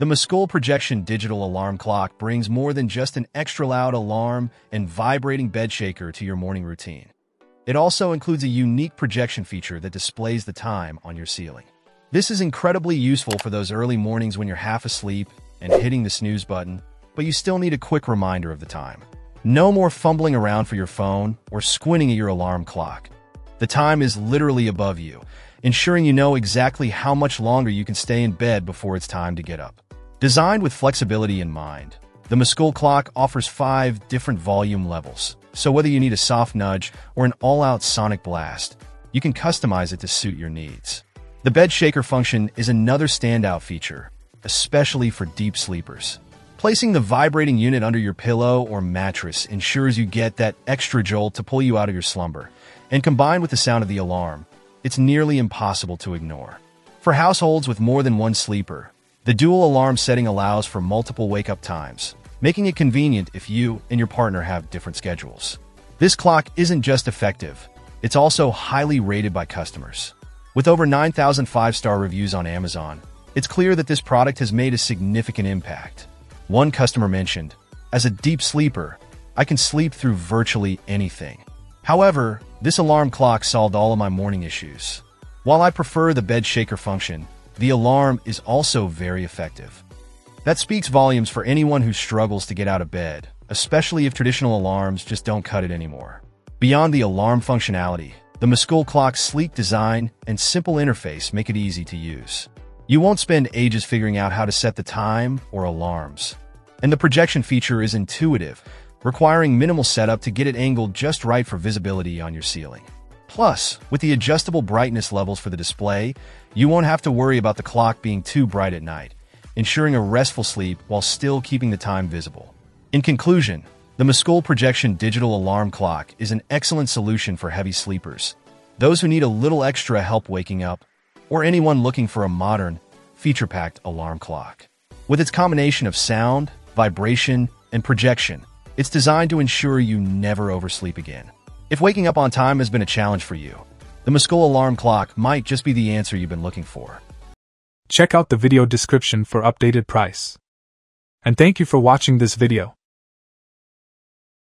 The Mesqool Projection digital alarm clock brings more than just an extra loud alarm and vibrating bed shaker to your morning routine. It also includes a unique projection feature that displays the time on your ceiling. This is incredibly useful for those early mornings when you're half asleep and hitting the snooze button, but you still need a quick reminder of the time. No more fumbling around for your phone or squinting at your alarm clock. The time is literally above you, ensuring you know exactly how much longer you can stay in bed before it's time to get up. Designed with flexibility in mind, the Mesqool clock offers five different volume levels, so whether you need a soft nudge or an all-out sonic blast, you can customize it to suit your needs. The bed shaker function is another standout feature, especially for deep sleepers. Placing the vibrating unit under your pillow or mattress ensures you get that extra jolt to pull you out of your slumber, and combined with the sound of the alarm, it's nearly impossible to ignore. For households with more than one sleeper, the dual alarm setting allows for multiple wake-up times, making it convenient if you and your partner have different schedules. This clock isn't just effective, it's also highly rated by customers. With over 9,000 five-star reviews on Amazon, it's clear that this product has made a significant impact. One customer mentioned, As a deep sleeper, I can sleep through virtually anything. However, this alarm clock solved all of my morning issues. While I prefer the bed shaker function, the alarm is also very effective. That speaks volumes for anyone who struggles to get out of bed, especially if traditional alarms just don't cut it anymore. Beyond the alarm functionality, the Mesqool clock's sleek design and simple interface make it easy to use. You won't spend ages figuring out how to set the time or alarms. And the projection feature is intuitive, requiring minimal setup to get it angled just right for visibility on your ceiling. Plus, with the adjustable brightness levels for the display, you won't have to worry about the clock being too bright at night, ensuring a restful sleep while still keeping the time visible. In conclusion, the Mesqool Projection digital alarm clock is an excellent solution for heavy sleepers, those who need a little extra help waking up, or anyone looking for a modern, feature-packed alarm clock. With its combination of sound, vibration, and projection, it's designed to ensure you never oversleep again. If waking up on time has been a challenge for you, the Mesqool alarm clock might just be the answer you've been looking for. Check out the video description for updated price. And thank you for watching this video.